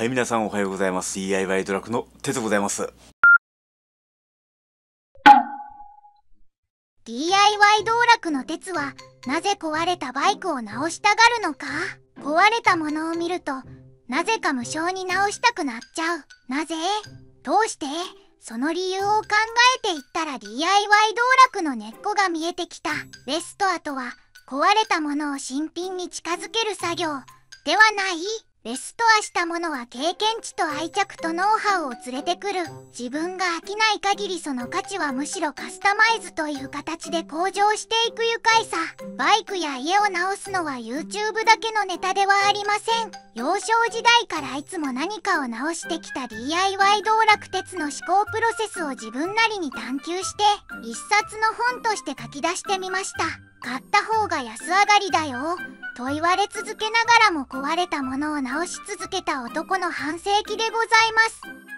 はい、皆さんおはようございます。DIY ドラッグの手でございます。DIY 道楽の鉄はなぜ壊れたバイクを直したがるのか？壊れたものを見るとなぜか無償に直したくなっちゃう。なぜ？どうして？その理由を考えていったら DIY 道楽の根っこが見えてきた。レストアとは壊れたものを新品に近づける作業ではない。レストアしたものは経験値と愛着とノウハウを連れてくる。自分が飽きない限りその価値はむしろカスタマイズという形で向上していく愉快さ。バイクや家を直すのは YouTube だけのネタではありません。幼少時代からいつも何かを直してきた DIY 道楽鉄の思考プロセスを自分なりに探求して一冊の本として書き出してみました。買った方が安上がりだよ。と言われ続けながらも壊れたものを直し続けた男の半世紀でございます。